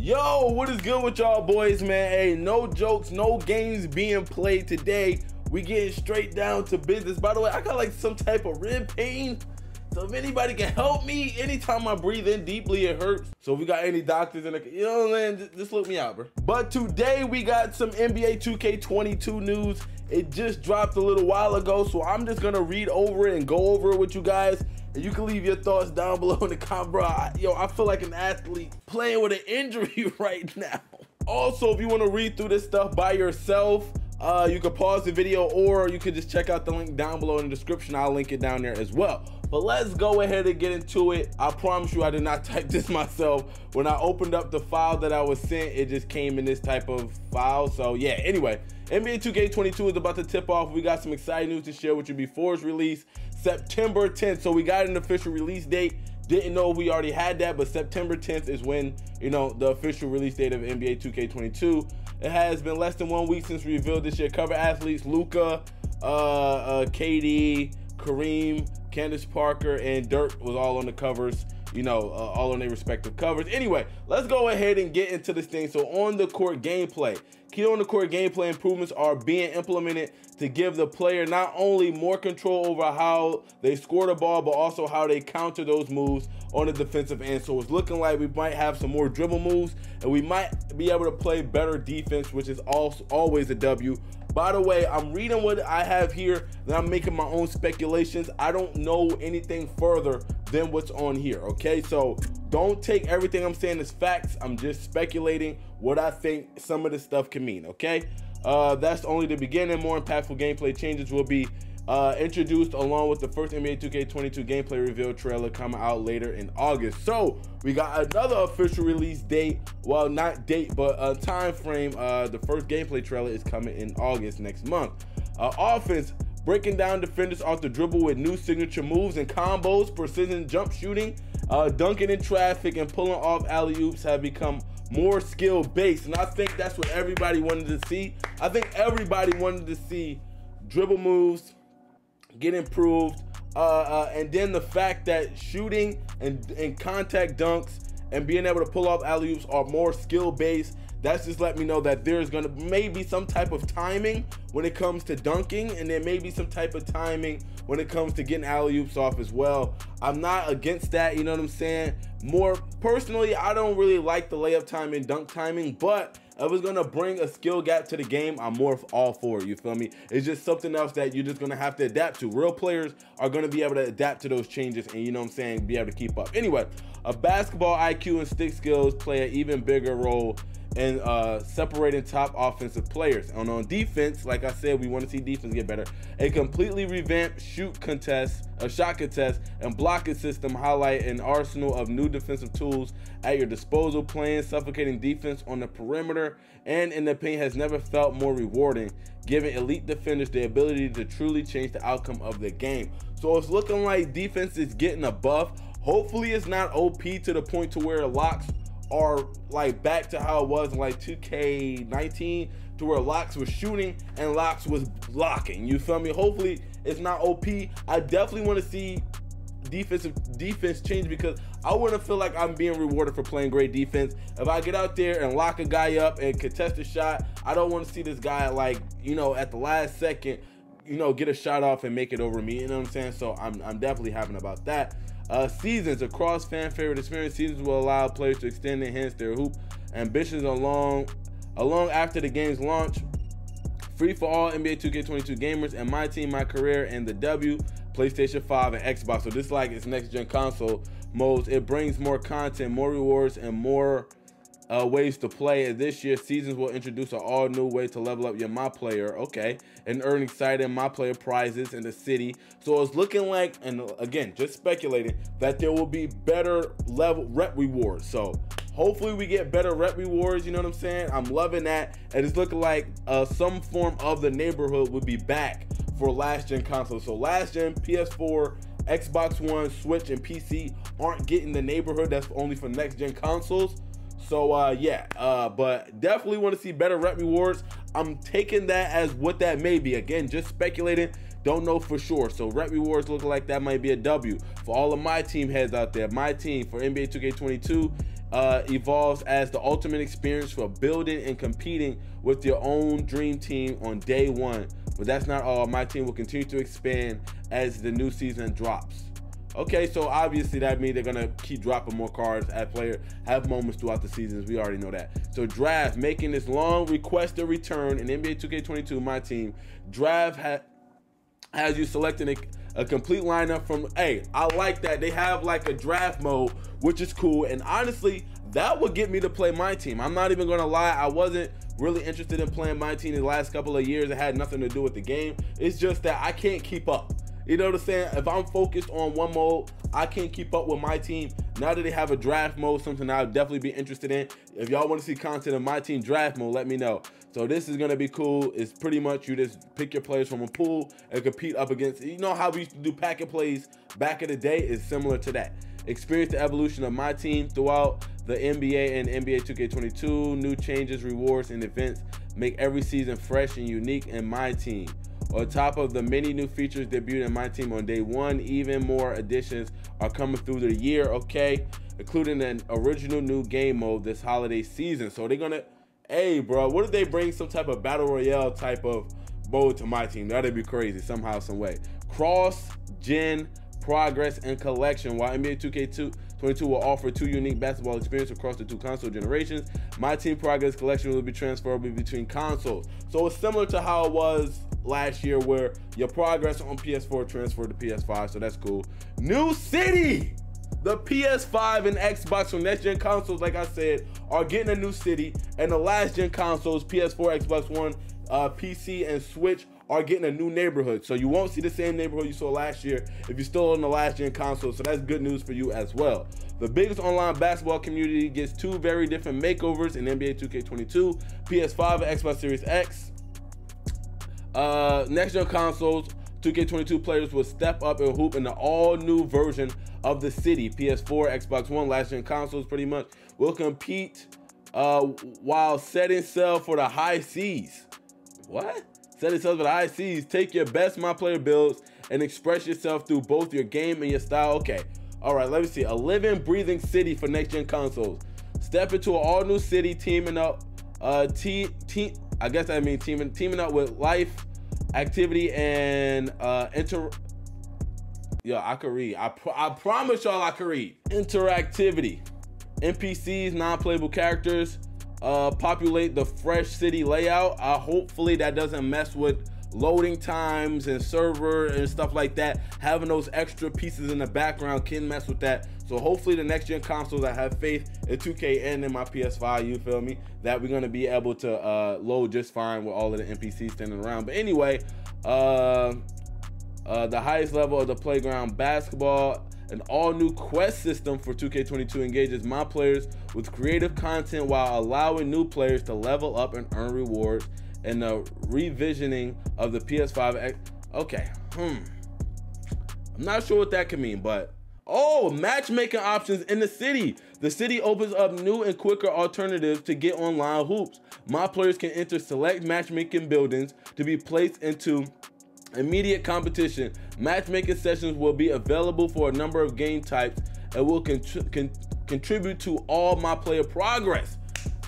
Yo, what is good with y'all boys, man? Hey, no jokes, no games being played today. We getting straight down to business. By the way, I got like some type of rib pain. So if anybody can help me, anytime I breathe in deeply, it hurts. So if we got any doctors in the, you know what I'm saying, just, look me out, bro. But today we got some NBA 2K22 news. It just dropped a little while ago, so I'm just gonna read over it and go over it with you guys. You can leave your thoughts down below in the comment, bro. I, yo, I feel like an athlete playing with an injury right now. Also, if you want to read through this stuff by yourself, uh, you can pause the video or you can just check out the link down below in the description. I'll link it down there as well. But let's go ahead and get into it. I promise you I did not type this myself. When I opened up the file that I was sent, it just came in this type of file. So yeah, anyway, NBA 2K22 is about to tip off. We got some exciting news to share with you before its release. September 10th. So we got an official release date. Didn't know we already had that, but September 10th is when, you know, the official release date of NBA 2K22. It has been less than one week since we revealed this year. Cover athletes Luka, uh, uh, KD, Kareem, Candace Parker, and Dirk was all on the covers you know, uh, all on their respective covers. Anyway, let's go ahead and get into this thing. So on the court gameplay, key on the court gameplay improvements are being implemented to give the player not only more control over how they score the ball, but also how they counter those moves on the defensive end. So it's looking like we might have some more dribble moves and we might be able to play better defense, which is also always a W. By the way, I'm reading what I have here and I'm making my own speculations. I don't know anything further than what's on here, okay? So don't take everything I'm saying as facts. I'm just speculating what I think some of this stuff can mean, okay? Uh, that's only the beginning. More impactful gameplay changes will be uh, introduced along with the first NBA 2K22 gameplay reveal trailer coming out later in August. So we got another official release date. Well, not date, but a time frame. Uh, the first gameplay trailer is coming in August next month. Uh, offense breaking down defenders off the dribble with new signature moves and combos, precision jump shooting, uh, dunking in traffic, and pulling off alley oops have become more skill based. And I think that's what everybody wanted to see. I think everybody wanted to see dribble moves get improved. Uh, uh, and then the fact that shooting and, and contact dunks and being able to pull off alley oops are more skill based that's just let me know that there's gonna maybe some type of timing when it comes to dunking, and there may be some type of timing when it comes to getting alley oops off as well. I'm not against that, you know what I'm saying? More personally, I don't really like the layup timing, dunk timing, but if it's gonna bring a skill gap to the game, I'm more all for it. You feel me? It's just something else that you're just gonna have to adapt to. Real players are gonna be able to adapt to those changes and you know what I'm saying, be able to keep up. Anyway, a basketball IQ and stick skills play an even bigger role and uh, separating top offensive players. And on defense, like I said, we want to see defense get better. A completely revamped shoot contest, a shot contest, and blocking system highlight an arsenal of new defensive tools at your disposal. Playing suffocating defense on the perimeter and in the paint has never felt more rewarding, giving elite defenders the ability to truly change the outcome of the game. So it's looking like defense is getting a buff. Hopefully, it's not OP to the point to where it locks are like back to how it was in like 2K19 to where Locks was shooting and Locks was blocking. You feel me? Hopefully it's not OP. I definitely want to see defensive defense change because I wouldn't feel like I'm being rewarded for playing great defense. If I get out there and lock a guy up and contest a shot, I don't want to see this guy like, you know, at the last second, you know, get a shot off and make it over me. You know what I'm saying? So I'm, I'm definitely having about that. Uh, seasons across fan favorite experience seasons will allow players to extend and enhance their hoop ambitions along along after the game's launch. Free for all NBA 2K22 gamers and my team, my career, and the W, PlayStation 5 and Xbox. So this like its next gen console modes. It brings more content, more rewards, and more uh, ways to play. And this year, seasons will introduce an all new way to level up your My Player, okay, and earn exciting My Player prizes in the city. So it's looking like, and again, just speculating, that there will be better level rep rewards. So hopefully we get better rep rewards. You know what I'm saying? I'm loving that, and it's looking like uh, some form of the neighborhood would be back for last gen consoles. So last gen PS4. Xbox One, Switch, and PC aren't getting the neighborhood that's only for next gen consoles. So uh, yeah, uh, but definitely want to see better rep rewards. I'm taking that as what that may be. Again, just speculating. Don't know for sure. So rep rewards look like that might be a W for all of my team heads out there. My team for NBA 2K22 uh, evolves as the ultimate experience for building and competing with your own dream team on day one. But that's not all. My team will continue to expand as the new season drops. Okay, so obviously that means they're gonna keep dropping more cards at player, have moments throughout the seasons. We already know that. So draft, making this long request requested return in NBA 2K22, my team. Draft ha has you selecting a, a complete lineup from. Hey, I like that they have like a draft mode, which is cool. And honestly, that would get me to play my team. I'm not even gonna lie, I wasn't really interested in playing my team the last couple of years. It had nothing to do with the game. It's just that I can't keep up. You know what I'm saying? If I'm focused on one mode, I can't keep up with my team. Now that they have a draft mode, something I'd definitely be interested in. If y'all want to see content of my team draft mode, let me know. So this is gonna be cool. It's pretty much you just pick your players from a pool and compete up against. You know how we used to do packet plays back in the day is similar to that. Experience the evolution of my team throughout the NBA and NBA 2K22. New changes, rewards, and events make every season fresh and unique in my team. On top of the many new features debuted in my team on day one, even more additions are coming through the year, okay? Including an original new game mode this holiday season. So they're gonna, hey, bro, what if they bring some type of battle royale type of mode to my team? That'd be crazy somehow, some way. Cross gen progress and collection. While NBA 2K2 22 will offer two unique basketball experiences across the two console generations. My Team Progress collection will be transferable between consoles. So it's similar to how it was last year where your progress on PS4 transferred to PS5, so that's cool. New City! The PS5 and Xbox from next gen consoles, like I said, are getting a new city, and the last gen consoles, PS4, Xbox One, uh, PC, and Switch, are getting a new neighborhood. So you won't see the same neighborhood you saw last year if you're still on the last gen console. So that's good news for you as well. The biggest online basketball community gets two very different makeovers in NBA 2K22, PS5 and Xbox Series X. Uh, next gen consoles, 2K22 players will step up and hoop in the all new version of the city. PS4, Xbox One, last gen consoles pretty much will compete uh, while setting sail for the high seas. What? Set the high seas. Take your best my player builds and express yourself through both your game and your style. Okay. All right, let me see. A living, breathing city for next gen consoles. Step into an all new city, teaming up. Uh, team, team. I guess I mean teaming, teaming up with life, activity, and uh, inter. Yo, I could read. I, I promise y'all I could read. Interactivity, NPCs, non-playable characters, uh, populate the fresh city layout. Uh, hopefully that doesn't mess with loading times and server and stuff like that. Having those extra pieces in the background can mess with that. So hopefully the next gen consoles, I have faith in 2K and in my PS5, you feel me, that we're gonna be able to uh, load just fine with all of the NPCs standing around. But anyway, uh, uh, the highest level of the playground basketball an all new quest system for 2K22 engages my players with creative content while allowing new players to level up and earn rewards and the revisioning of the PS5. Okay, hmm. I'm not sure what that can mean, but oh, matchmaking options in the city. The city opens up new and quicker alternatives to get online hoops. My players can enter select matchmaking buildings to be placed into immediate competition. Matchmaking sessions will be available for a number of game types and will con con contribute to all my player progress.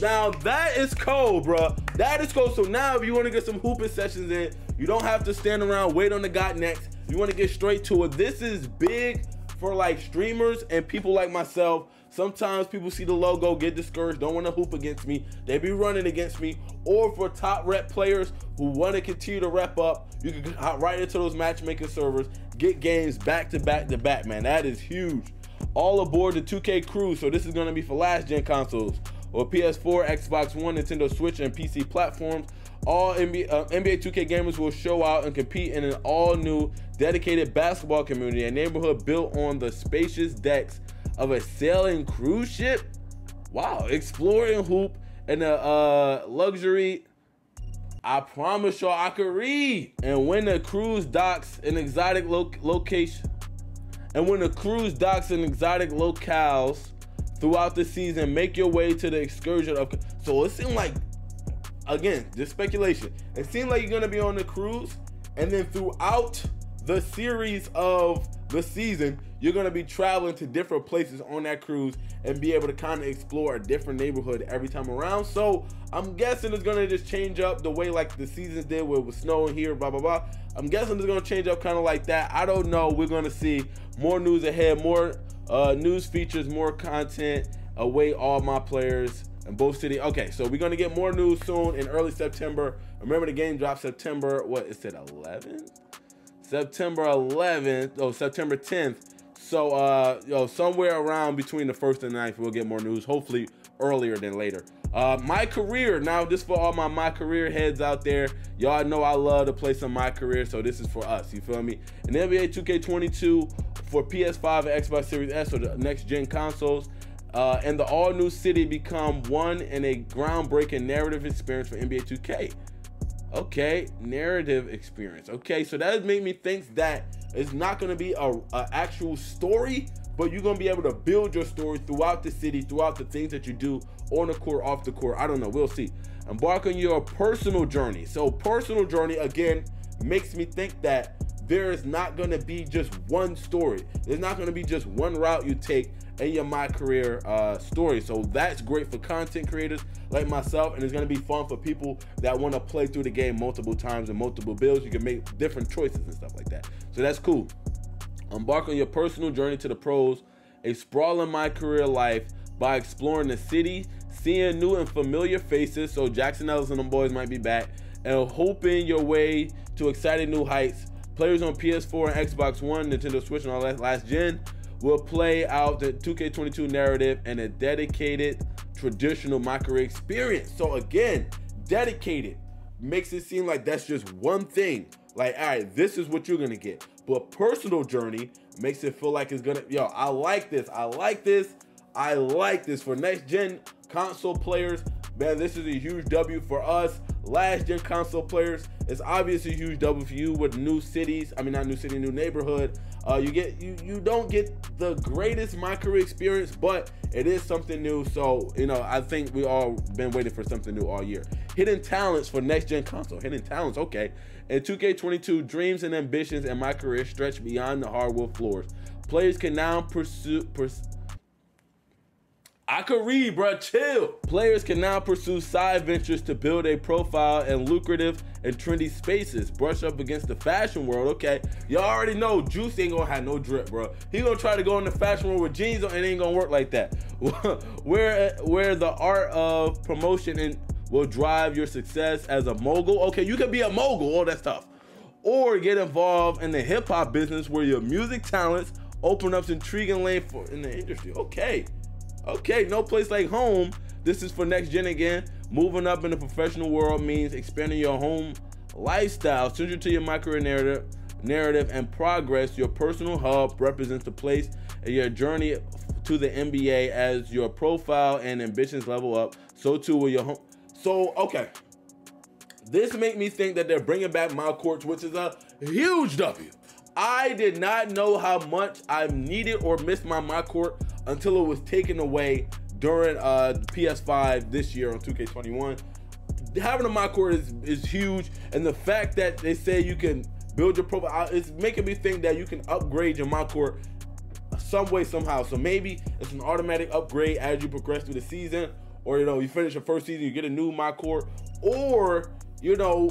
Now that is cold, bro. That is cold. So now if you want to get some hooping sessions in, you don't have to stand around, wait on the guy next. You want to get straight to it. This is big for like streamers and people like myself Sometimes people see the logo, get discouraged, don't want to hoop against me. They be running against me. Or for top rep players who want to continue to rep up, you can hop right into those matchmaking servers, get games back to back to back, man. That is huge. All aboard the 2K crew. So this is going to be for last gen consoles or PS4, Xbox One, Nintendo Switch, and PC platforms. All NBA, uh, NBA 2K gamers will show out and compete in an all new dedicated basketball community, a neighborhood built on the spacious decks of a sailing cruise ship. Wow, exploring hoop and a uh, luxury. I promise y'all I could read. And when the cruise docks an exotic lo location, and when the cruise docks in exotic locales throughout the season, make your way to the excursion of. So it seemed like, again, just speculation. It seemed like you're gonna be on the cruise, and then throughout the series of the season, you're gonna be traveling to different places on that cruise and be able to kind of explore a different neighborhood every time around. So I'm guessing it's gonna just change up the way like the seasons did where it was snowing here, blah blah blah. I'm guessing it's gonna change up kind of like that. I don't know. We're gonna see more news ahead, more uh, news features, more content. Away all my players in both city. Okay, so we're gonna get more news soon in early September. Remember the game drops September. What is it? 11th? September 11th. Oh, September 10th. So, uh, yo, somewhere around between the first and 9th, we'll get more news. Hopefully earlier than later. Uh, my career now, this for all my my career heads out there. Y'all know I love to play some my career, so this is for us. You feel me? And NBA 2K22 for PS5 and Xbox Series S or the next gen consoles. Uh, and the all new city become one in a groundbreaking narrative experience for NBA 2K. Okay, narrative experience. Okay, so that made me think that it's not going to be a, a, actual story, but you're going to be able to build your story throughout the city, throughout the things that you do on the court, off the court. I don't know. We'll see. Embark on your personal journey. So, personal journey again makes me think that there is not going to be just one story. There's not going to be just one route you take my career uh, story. So that's great for content creators like myself, and it's to be fun for people that want to play through the game multiple times and multiple builds. You can make different choices and stuff like that. So that's cool. Embark on your personal journey to the pros, a sprawling my career life by exploring the city, seeing new and familiar faces. So Jackson Ellis and them boys might be back, and hoping your way to exciting new heights. Players on PS4 and Xbox One, Nintendo Switch, and all that last gen will play out the 2K22 narrative and a dedicated traditional Career experience. So again, dedicated makes it seem like that's just one thing. Like, all right, this is what you're gonna get. But personal journey makes it feel like it's gonna, yo, I like this. I like this. I like this for next gen console players. Man, this is a huge W for us. Last gen console players, it's obviously a huge W for you with new cities. I mean, not new city, new neighborhood. Uh, you get you you don't get the greatest my career experience, but it is something new. So you know, I think we all been waiting for something new all year. Hidden talents for next gen console. Hidden talents, okay. In 2K22, dreams and ambitions and my career stretch beyond the hardwood floors. Players can now pursue. Pers I could read, bro. Chill. Players can now pursue side ventures to build a profile in lucrative and trendy spaces. Brush up against the fashion world. Okay, y'all already know Juice ain't gonna have no drip, bro. He gonna try to go in the fashion world with jeans on, and it ain't gonna work like that. where where the art of promotion and will drive your success as a mogul. Okay, you can be a mogul, all that stuff, or get involved in the hip hop business where your music talents open up intriguing lane for in the industry. Okay. Okay, no place like home. This is for next gen again. Moving up in the professional world means expanding your home lifestyle, central to your micro narrative, narrative and progress. Your personal hub represents the place in your journey to the NBA as your profile and ambitions level up. So too will your home. So okay, this make me think that they're bringing back my courts, which is a huge W. I did not know how much I needed or missed my my court until it was taken away during uh, PS5 this year on 2K21. Having a my court is, is huge, and the fact that they say you can build your profile, it's making me think that you can upgrade your my court some way somehow. So maybe it's an automatic upgrade as you progress through the season, or you know you finish your first season, you get a new my court, or you know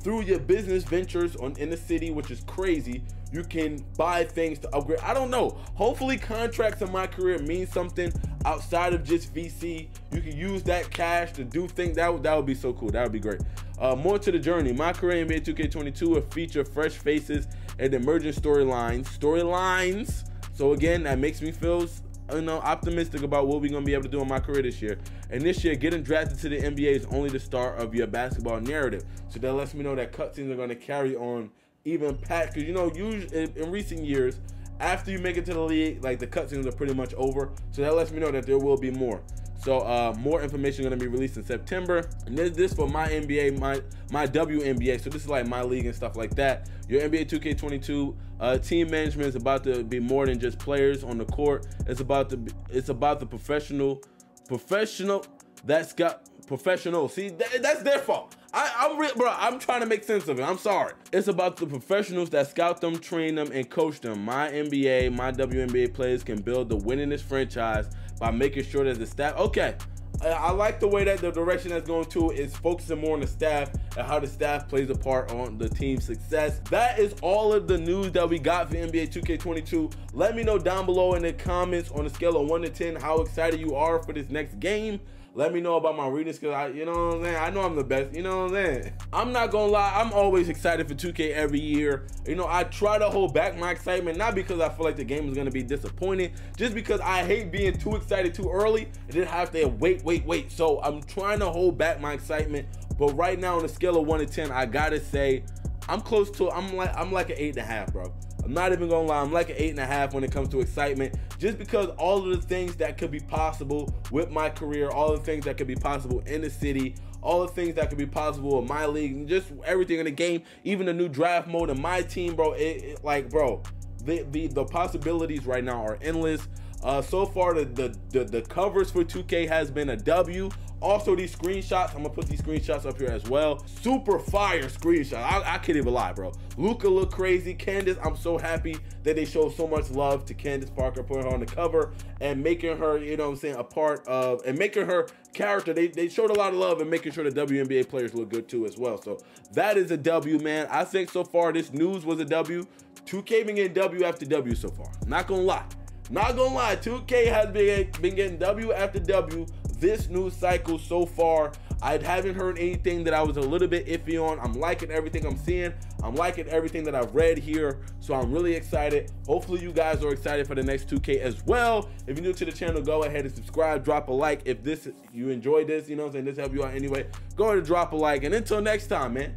through your business ventures on in the city, which is crazy you can buy things to upgrade. I don't know. Hopefully, contracts in my career mean something outside of just VC. You can use that cash to do things. That would, that would be so cool. That would be great. Uh, more to the journey. My career in NBA 2K22 will feature fresh faces and emerging storylines. Storylines. So again, that makes me feel you know optimistic about what we're gonna be able to do in my career this year. And this year, getting drafted to the NBA is only the start of your basketball narrative. So that lets me know that cutscenes are gonna carry on even packed because you know usually in, in, recent years after you make it to the league like the cutscenes are pretty much over. So that lets me know that there will be more. So uh, more information going to be released in September. And this, this for my NBA my my WNBA so this is like my league and stuff like that. Your NBA 2K22 uh, team management is about to be more than just players on the court. It's about the it's about the professional professional that scout professionals. See, that, that's their fault. I, am bro. I'm trying to make sense of it. I'm sorry. It's about the professionals that scout them, train them, and coach them. My NBA, my WNBA players can build the winningest franchise by making sure that the staff. Okay, I like the way that the direction that's going to is focusing more on the staff and how the staff plays a part on the team's success. That is all of the news that we got for NBA 2K22. Let me know down below in the comments on a scale of 1 to 10 how excited you are for this next game. Let me know about my reading skills. I, you know what I'm saying? I know I'm the best. You know what I'm saying? I'm not gonna lie. I'm always excited for 2K every year. You know, I try to hold back my excitement, not because I feel like the game is gonna be disappointing, just because I hate being too excited too early and then have to wait, wait, wait. So I'm trying to hold back my excitement. But right now, on a scale of one to ten, I gotta say, I'm close to. I'm like I'm like an eight and a half, bro. I'm not even gonna lie, I'm like an eight and a half when it comes to excitement, just because all of the things that could be possible with my career, all the things that could be possible in the city, all the things that could be possible in my league, and just everything in the game, even the new draft mode in my team, bro. It, it, like, bro, the, the the possibilities right now are endless. Uh, so far, the, the, the the covers for 2K has been a W. Also, these screenshots, I'm gonna put these screenshots up here as well. Super fire screenshot. I, I can't even lie, bro. Luka look crazy. Candace, I'm so happy that they show so much love to Candace Parker, putting her on the cover and making her, you know what I'm saying, a part of and making her character. They, they showed a lot of love and making sure the WNBA players look good too as well. So that is a W, man. I think so far this news was a W. 2K been getting W after W so far. Not gonna lie. Not gonna lie, 2K has been, been getting W after W this new cycle so far. I haven't heard anything that I was a little bit iffy on. I'm liking everything I'm seeing. I'm liking everything that I've read here. So I'm really excited. Hopefully you guys are excited for the next 2K as well. If you're new to the channel, go ahead and subscribe, drop a like. If this you enjoyed this, you know what I'm saying, this help you out anyway, go ahead and drop a like. And until next time, man,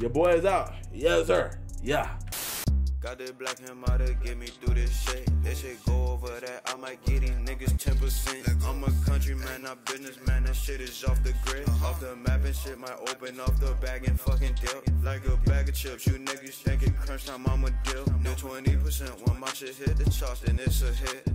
your boy is out. Yes, sir. Yeah. Got the black him out to get me through this shit. That shit go over that. I might get these niggas 10%. I'm a countryman, not businessman. That shit is off the grid. Off the map and shit might open off the bag and fucking dip. Like a bag of chips. You niggas think it crunch time, I'm a deal. No 20% when my shit hit the charts, then it's a hit.